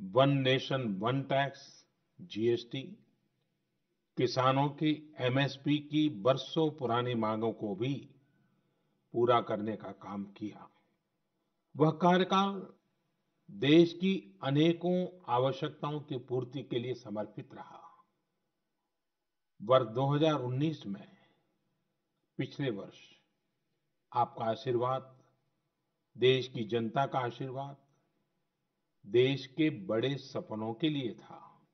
One nation one tax GST किसानों की MSP की बरसों पुरानी मांगों को भी पूरा करने का काम किया। वह कार्यकाल देश की अनेकों आवश्यकताओं की पूर्ति के लिए समर्पित रहा। वर्ष 2019 में पिछले वर्ष आपका आशीर्वाद, देश की जनता का आशीर्वाद देश के बड़े सपनों के लिए था।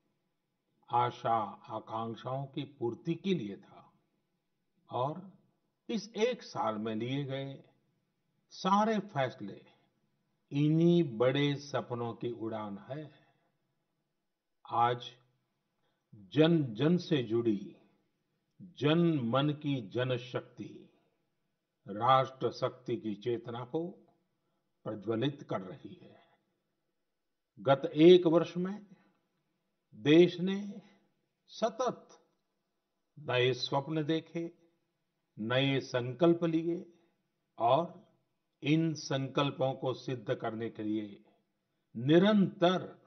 आशाआकांक्षाओं की पूर्ति के लिए था। और इस एक साल में लिए गए सारे फैसले इन्हीं बड़े सपनों की उड़ान है। आज जनजन से जुड़ी जनमन की जनशक्ति राष्ट्र शक्ति की चेतना को प्रज्वलित कर रही है। गत एक वर्ष में देश ने सतत नए स्वप्न देखे, नए संकल्प लिए और इन संकल्पों को सिद्ध करने के लिए निरंतर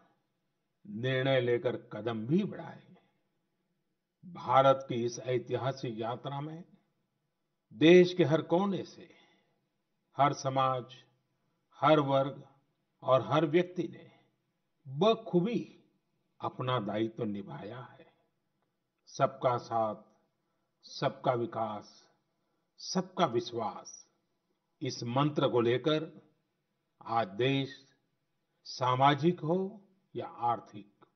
निर्णय लेकर कदम भी बढ़ाए। भारत की इस ऐतिहासिक यात्रा में देश के हर कोने से हर समाज, हर वर्ग और हर व्यक्ति ने बखूबी अपना दायित्व निभाया है। सबका साथ, सबका विकास, सबका विश्वास, इस मंत्र को लेकर आज देश सामाजिक हो या आर्थिक,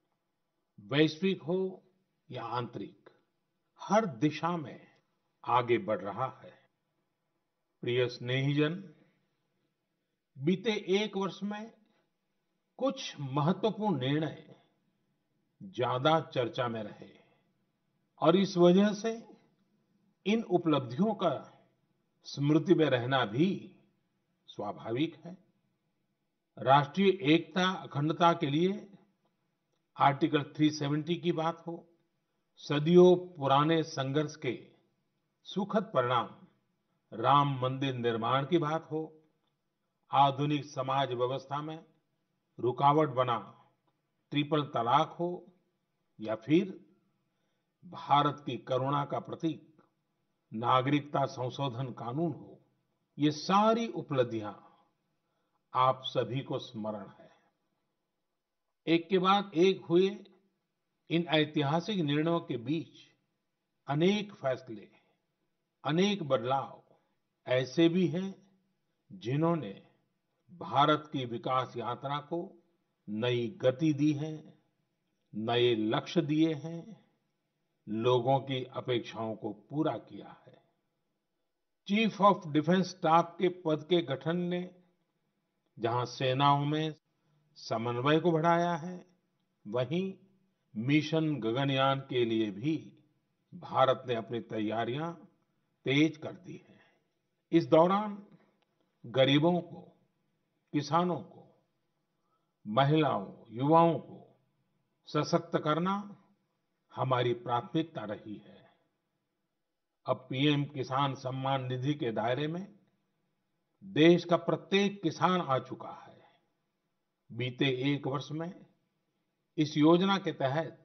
वैश्विक हो या आंतरिक, हर दिशा में आगे बढ़ रहा है। प्रिय स्नेहीजन, बीते एक वर्ष में कुछ महत्वपूर्ण निर्णय ज़्यादा चर्चा में रहे और इस वजह से इन उपलब्धियों का स्मृति में रहना भी स्वाभाविक है। राष्ट्रीय एकता अखंडता के लिए आर्टिकल 370 की बात हो, सदियों पुराने संघर्ष के सुखद परिणाम राम मंदिर निर्माण की बात हो, आधुनिक समाज व्यवस्था में रुकावट बना ट्रिपल तलाक हो या फिर भारत की करुणा का प्रतीक, नागरिकता संशोधन कानून हो, ये सारी उपलब्धियाँ आप सभी को स्मरण है। एक के बाद एक हुए, इन ऐतिहासिक निर्णयों के बीच अनेक फैसले, अनेक बदलाव ऐसे भी हैं जिन्होंने भारत की विकास यात्रा को नई गति दी है, नए लक्ष्य दिए हैं, लोगों की अपेक्षाओं को पूरा किया है। चीफ ऑफ़ डिफेंस स्टाफ के पद के गठन ने, जहाँ सेनाओं में समन्वय को बढ़ाया है, वहीं मिशन गगनयान के लिए भी भारत ने अपनी तैयारियाँ तेज कर दी हैं। इस दौरान गरीबों को किसानों को, महिलाओं, युवाओं को सशक्त करना हमारी प्राथमिकता रही है। अब पीएम किसान सम्मान निधि के दायरे में देश का प्रत्येक किसान आ चुका है। बीते एक वर्ष में इस योजना के तहत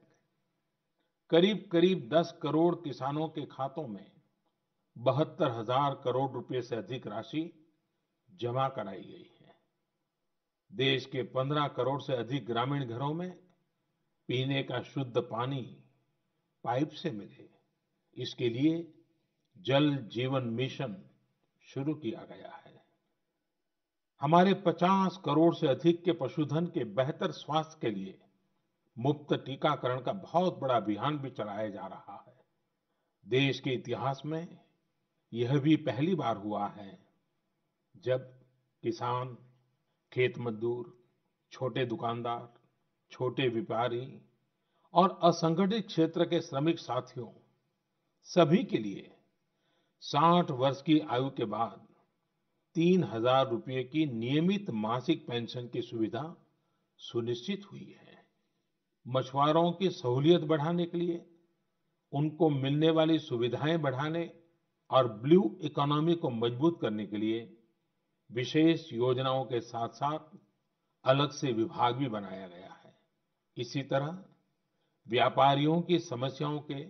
करीब करीब 10 करोड़ किसानों के खातों में बहत्तर हज़ार करोड़ रुपए से अधिक राशि जमा कराई गई है। देश के 15 करोड़ से अधिक ग्रामीण घरों में पीने का शुद्ध पानी पाइप से मिले। इसके लिए जल जीवन मिशन शुरू किया गया है। हमारे 50 करोड़ से अधिक के पशुधन के बेहतर स्वास्थ्य के लिए मुफ़्त टीकाकरण का बहुत बड़ा अभियान भी चलाया जा रहा है। देश के इतिहास में यह भी पहली बार हुआ है जब किसान खेत मजदूर, छोटे दुकानदार, छोटे व्यापारी और असंगठित क्षेत्र के श्रमिक साथियों, सभी के लिए 60 वर्ष की आयु के बाद तीन हज़ार रुपये की नियमित मासिक पेंशन की सुविधा सुनिश्चित हुई है। मछुआरों की सहूलियत बढ़ाने के लिए, उनको मिलने वाली सुविधाएँ बढ़ाने और ब्लू इकोनॉमी को मज़बूत करने के लिए विशेष योजनाओं के साथ साथ अलग से विभाग भी बनाया गया है। इसी तरह व्यापारियों की समस्याओं के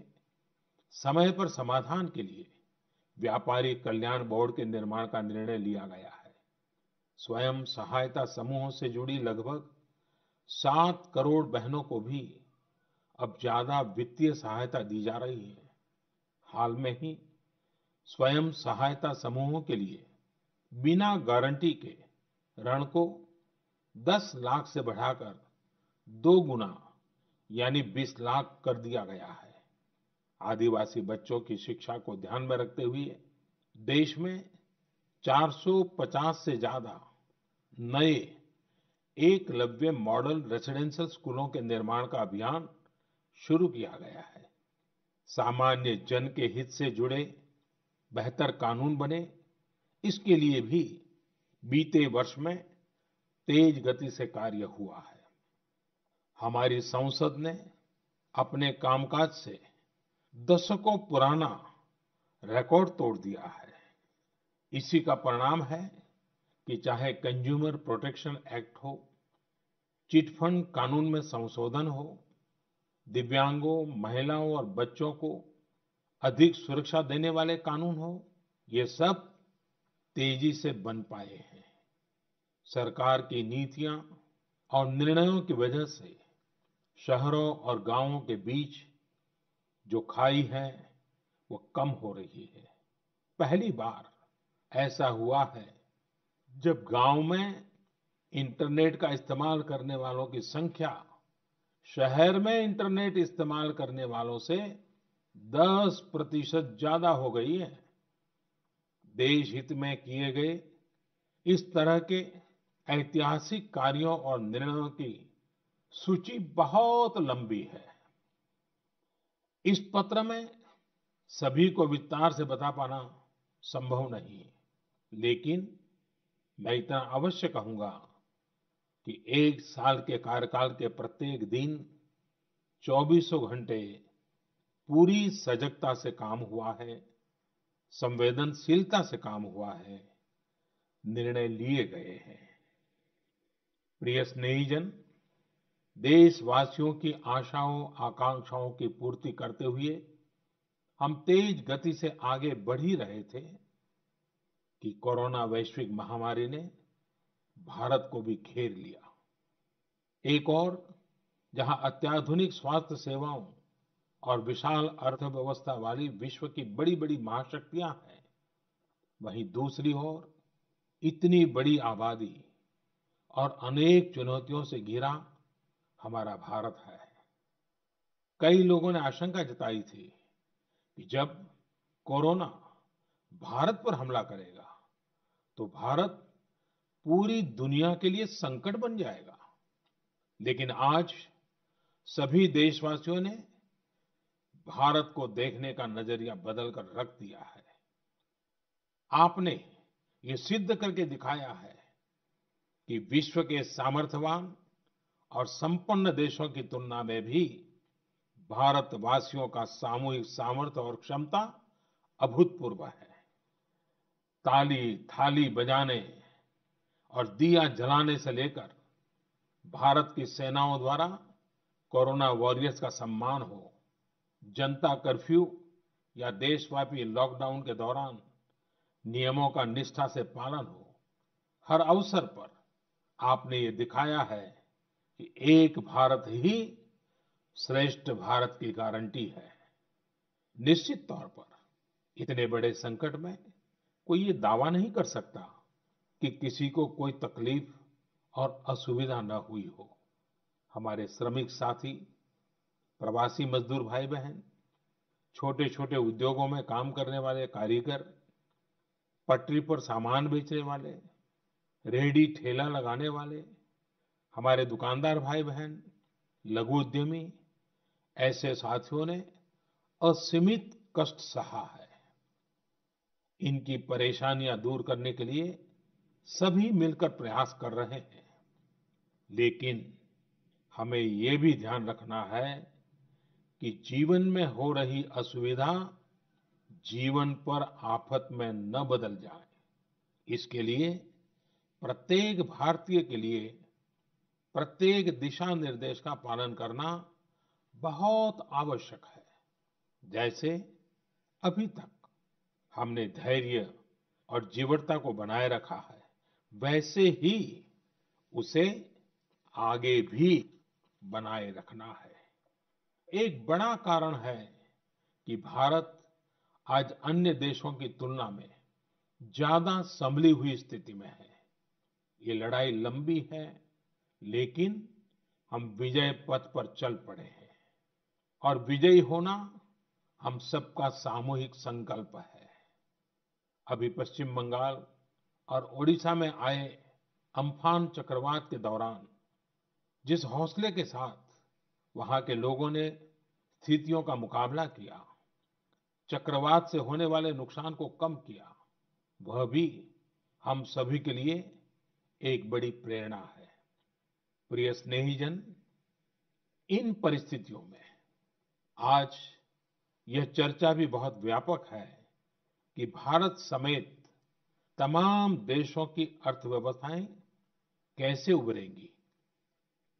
समय पर समाधान के लिए व्यापारी कल्याण बोर्ड के निर्माण का निर्णय लिया गया है। स्वयं सहायता समूहों से जुड़ी लगभग सात करोड़ बहनों को भी अब ज़्यादा वित्तीय सहायता दी जा रही है। हाल में ही स्वयं सहायता समूहों के लिए बिना गारंटी के ऋण को 10 लाख से बढ़ाकर दो गुना, यानी 20 लाख कर दिया गया है। आदिवासी बच्चों की शिक्षा को ध्यान में रखते हुए देश में 450 से ज़्यादा नए एकलव्य मॉडल रेसिडेंशियल स्कूलों के निर्माण का अभियान शुरू किया गया है। सामान्य जन के हित से जुड़े बेहतर कानून बने इसके लिए भी बीते वर्ष में तेज गति से कार्य हुआ है। हमारी संसद ने अपने कामकाज से दशकों पुराना रिकॉर्ड तोड़ दिया है। इसी का परिणाम है कि चाहे कंज्यूमर प्रोटेक्शन एक्ट हो, चिट फंड कानून में संशोधन हो, दिव्यांगों, महिलाओं और बच्चों को अधिक सुरक्षा देने वाले कानून हो, ये सब तेज़ी से बन पाए हैं। सरकार की नीतियाँ और निर्णयों की वजह से शहरों और गाँवों के बीच जो खाई है, वो कम हो रही है। पहली बार ऐसा हुआ है जब गाँव में इंटरनेट का इस्तेमाल करने वालों की संख्या, शहर में इंटरनेट इस्तेमाल करने वालों से 10 प्रतिशत ज़्यादा हो गई है। देश हित में किए गए इस तरह के ऐतिहासिक कार्यों और निर्णयों की सूची बहुत लंबी है। इस पत्र में सभी को विस्तार से बता पाना संभव नहीं, लेकिन मैं इतना अवश्य कहूँगा कि एक साल के कार्यकाल के प्रत्येक दिन चौबीसों घंटे पूरी सजगता से काम हुआ है। संवेदनशीलता से काम हुआ है, निर्णय लिए गए हैं। प्रिय स्नेहीजन, देशवासियों की आशाओं, आकांक्षाओं की पूर्ति करते हुए हम तेज गति से आगे बढ़ ही रहे थे कि कोरोना वैश्विक महामारी ने भारत को भी घेर लिया। एक और, जहाँ अत्याधुनिक स्वास्थ्य सेवाओं और विशाल अर्थव्यवस्था वाली विश्व की बड़ी-बड़ी महाशक्तियाँ हैं। वहीं दूसरी ओर इतनी बड़ी आबादी और अनेक चुनौतियों से घिरा हमारा भारत है। कई लोगों ने आशंका जताई थी कि जब कोरोना भारत पर हमला करेगा तो भारत पूरी दुनिया के लिए संकट बन जाएगा। लेकिन आज सभी देशवासियों ने भारत को देखने का नज़रिया बदलकर रख दिया है। आपने ये सिद्ध करके दिखाया है कि विश्व के सामर्थ्यवान और संपन्न देशों की तुलना में भी भारतवासियों का सामूहिक सामर्थ्य और क्षमता अभूतपूर्व है। ताली थाली बजाने और दिया जलाने से लेकर भारत की सेनाओं द्वारा कोरोना वॉरियर्स का सम्मान हो जनता कर्फ्यू या देशव्यापी लॉकडाउन के दौरान नियमों का निष्ठा से पालन हो, हर अवसर पर आपने ये दिखाया है कि एक भारत ही श्रेष्ठ भारत की गारंटी है। निश्चित तौर पर इतने बड़े संकट में कोई ये दावा नहीं कर सकता कि किसी को कोई तकलीफ़ और असुविधा न हुई हो। हमारे श्रमिक साथी प्रवासी मजदूर भाई बहन छोटे-छोटे उद्योगों में काम करने वाले कारीगर, पटरी पर सामान बेचने वाले, रेहड़ी ठेला लगाने वाले, हमारे दुकानदार भाई बहन लघु उद्यमी, ऐसे साथियों ने असीमित कष्ट सहा है। इनकी परेशानियाँ दूर करने के लिए सभी मिलकर प्रयास कर रहे हैं। लेकिन हमें ये भी ध्यान रखना है कि जीवन में हो रही असुविधा जीवन पर आफत में न बदल जाए। इसके लिए प्रत्येक भारतीय के लिए प्रत्येक दिशा निर्देश का पालन करना बहुत आवश्यक है। जैसे अभी तक हमने धैर्य और जीवटता को बनाए रखा है, वैसे ही उसे आगे भी बनाए रखना है। एक बड़ा कारण है कि भारत आज अन्य देशों की तुलना में ज़्यादा संभली हुई स्थिति में है। ये लड़ाई लंबी है, लेकिन हम विजय पथ पर चल पड़े हैं। और विजयी होना हम सबका सामूहिक संकल्प है। अभी पश्चिम बंगाल और ओडिशा में आए अम्फान चक्रवात के दौरान जिस हौसले के साथ वहाँ के लोगों ने स्थितियों का मुकाबला किया। चक्रवात से होने वाले नुकसान को कम किया। वह भी हम सभी के लिए एक बड़ी प्रेरणा है। प्रिय स्नेहीजन, इन परिस्थितियों में आज यह चर्चा भी बहुत व्यापक है कि भारत समेत तमाम देशों की अर्थव्यवस्थाएँ कैसे उभरेंगी।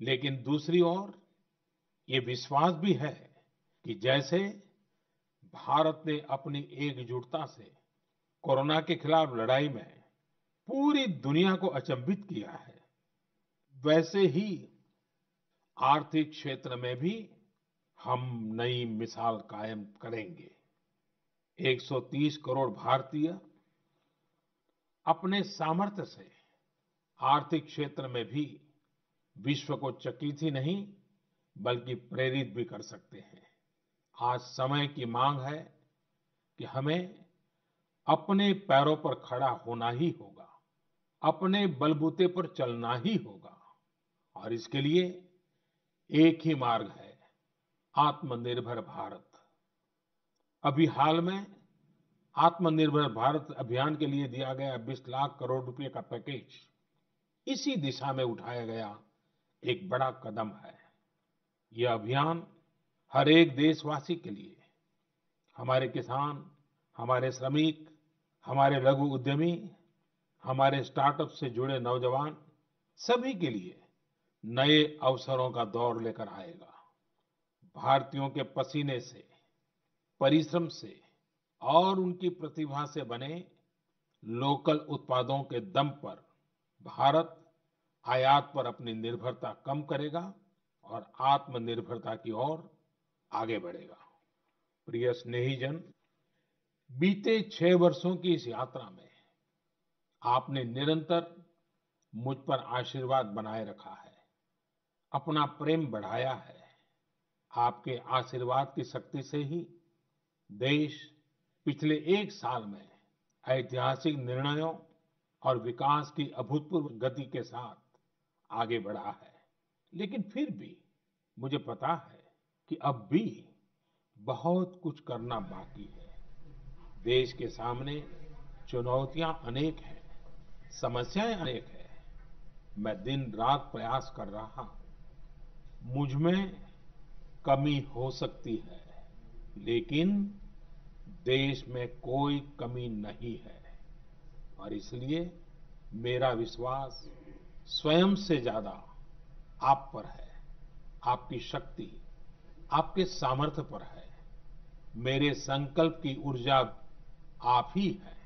लेकिन दूसरी ओर ये विश्वास भी है कि जैसे भारत ने अपनी एकजुटता से कोरोना के खिलाफ लड़ाई में पूरी दुनिया को अचंभित किया है, वैसे ही आर्थिक क्षेत्र में भी हम नई मिसाल कायम करेंगे। 130 करोड़ भारतीय अपने सामर्थ्य से आर्थिक क्षेत्र में भी विश्व को चकित ही नहीं बल्कि प्रेरित भी कर सकते हैं। आज समय की मांग है कि हमें अपने पैरों पर खड़ा होना ही होगा, अपने बलबूते पर चलना ही होगा, और इसके लिए एक ही मार्ग है, आत्मनिर्भर भारत। अभी हाल में आत्मनिर्भर भारत अभियान के लिए दिया गया 20 लाख करोड़ रुपए का पैकेज इसी दिशा में उठाया गया एक बड़ा कदम है। यह अभियान हर एक देशवासी के लिए, हमारे किसान, हमारे श्रमिक, हमारे लघु उद्यमी, हमारे स्टार्टअप से जुड़े नौजवान, सभी के लिए नए अवसरों का दौर लेकर आएगा। भारतीयों के पसीने से, परिश्रम से और उनकी प्रतिभा से बने लोकल उत्पादों के दम पर भारत आयात पर अपनी निर्भरता कम करेगा। और आत्मनिर्भरता की ओर आगे बढ़ेगा। प्रिय स्नेहीजन, बीते छह वर्षों की इस यात्रा में आपने निरंतर मुझ पर आशीर्वाद बनाए रखा है, अपना प्रेम बढ़ाया है। आपके आशीर्वाद की शक्ति से ही देश पिछले एक साल में ऐतिहासिक निर्णयों और विकास की अभूतपूर्व गति के साथ आगे बढ़ा है। लेकिन फिर भी मुझे पता है कि अब भी बहुत कुछ करना बाकी है। देश के सामने चुनौतियाँ अनेक हैं, समस्याएँ अनेक हैं। मैं दिन रात प्रयास कर रहा हूँ। मुझमें कमी हो सकती है, लेकिन देश में कोई कमी नहीं है। और इसलिए मेरा विश्वास स्वयं से ज़्यादा आप पर है, आपकी शक्ति, आपके सामर्थ्य पर है। मेरे संकल्प की ऊर्जा आप ही है।